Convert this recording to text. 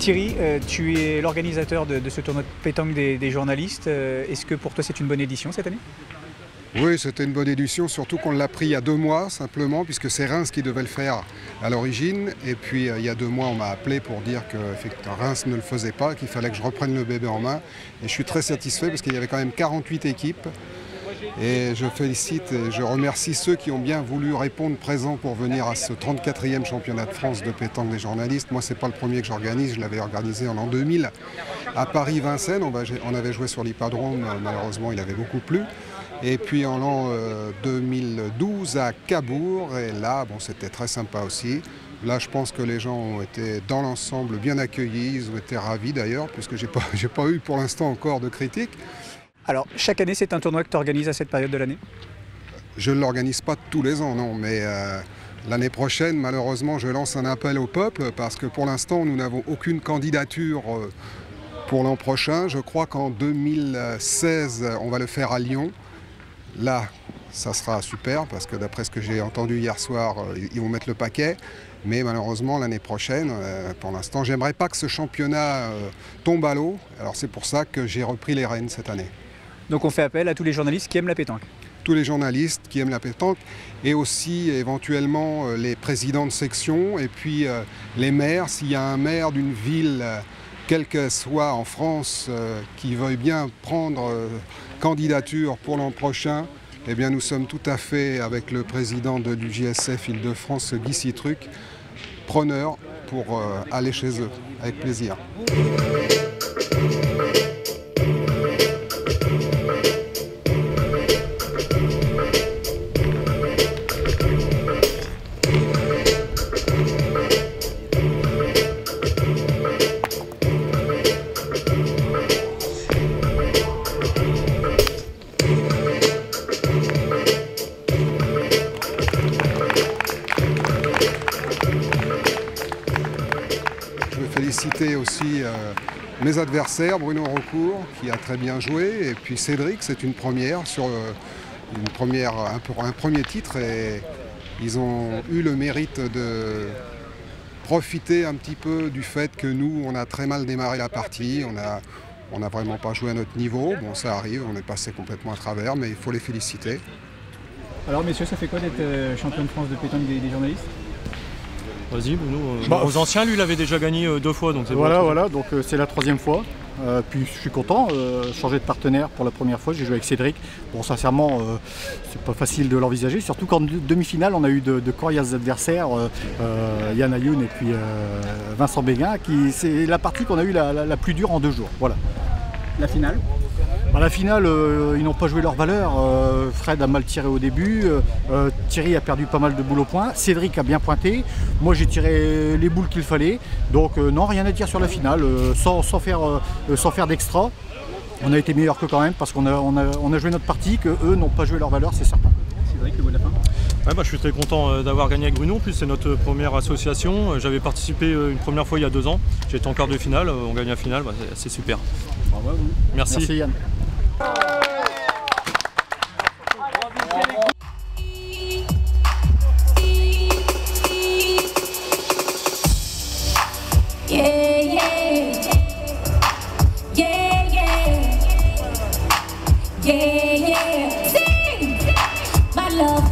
Thierry, euh, tu es l'organisateur de, ce tournoi de pétanque des, journalistes. Euh, est-ce que pour toi c'est une bonne édition cette année? Oui, c'était une bonne édition, surtout qu'on l'a pris il y a deux mois simplement, puisque c'est Reims qui devait le faire à l'origine. Et puis il y a deux mois, on m'a appelé pour dire que Reims ne le faisait pas, qu'il fallait que je reprenne le bébé en main. Et je suis très satisfait parce qu'il y avait quand même 48 équipes. Et je félicite et je remercie ceux qui ont bien voulu répondre présent pour venir à ce 34e championnat de France de pétanque des journalistes. Moi, ce n'est pas le premier que j'organise, je l'avais organisé en l'an 2000 à Paris-Vincennes. On avait joué sur l'hippodrome, malheureusement, il avait beaucoup plu. Et puis en l'an 2012 euh, à Cabourg, et là, bon, c'était très sympa aussi. Là, je pense que les gens ont été dans l'ensemble bien accueillis, ils ont été ravis d'ailleurs, puisque je n'ai pas, pas eu pour l'instant encore de critiques. Alors, chaque année, c'est un tournoi que tu organises à cette période de l'année? Je ne l'organise pas tous les ans, non, mais euh, l'année prochaine, malheureusement, je lance un appel au peuple parce que pour l'instant, nous n'avons aucune candidature euh, pour l'an prochain. Je crois qu'en 2016, on va le faire à Lyon. Là, ça sera super parce que d'après ce que j'ai entendu hier soir, euh, ils vont mettre le paquet. Mais malheureusement, l'année prochaine, pour l'instant, j'aimerais pas que ce championnat tombe à l'eau. Alors c'est pour ça que j'ai repris les rênes cette année. Donc on fait appel à tous les journalistes qui aiment la pétanque tous les journalistes qui aiment la pétanque et aussi éventuellement euh, les présidents de section et puis euh, les maires. S'il y a un maire d'une ville, euh, quelle qu'elle soit en France, qui veuille bien prendre candidature pour l'an prochain, eh bien nous sommes tout à fait avec le président de l'UJSF Île-de-France, Guy Citruc, preneurs pour aller chez eux, avec plaisir. Féliciter aussi euh, mes adversaires, Bruno Recourt qui a très bien joué, et puis Cédric, c'est une première sur euh, une première, un, premier titre et ils ont eu le mérite de profiter un petit peu du fait que nous, on a très mal démarré la partie, on a, on n'a vraiment pas joué à notre niveau. Bon, ça arrive, on est passé complètement à travers, mais il faut les féliciter. Alors, messieurs, ça fait quoi d'être euh, champion de France de pétanque des journalistes? Vas-y, Bruno. Euh, bah, aux anciens, lui, il avait déjà gagné euh, deux fois. Donc voilà, voilà, donc euh, c'est la troisième fois. puis je suis content, changer de partenaire pour la première fois, j'ai joué avec Cédric. Bon sincèrement, c'est pas facile de l'envisager, surtout qu'en demi-finale on a eu de, de coriaces adversaires, Yann Ayoun et puis Vincent Béguin, qui c'est la partie qu'on a eu la, plus dure en deux jours. Voilà. La finale à la finale, euh, ils n'ont pas joué leur valeur. Euh, Fred a mal tiré au début. Euh, Thierry a perdu pas mal de boules au point. Cédric a bien pointé. Moi, j'ai tiré les boules qu'il fallait. Donc, non, rien à dire sur la finale, sans, faire, sans faire d'extra. On a été meilleur que quand même parce qu'on a, on a, joué notre partie, que eux n'ont pas joué leur valeur, c'est certain. Cédric, le mot de la fin bah, je suis très content d'avoir gagné avec Bruno. En plus, c'est notre première association. J'avais participé une première fois il y a deux ans. J'étais en quart de finale. On gagne la finale. Bah, c'est super. Merci. Merci Yann. Yeah, yeah. Yeah, yeah. Yeah, yeah. Sing! My love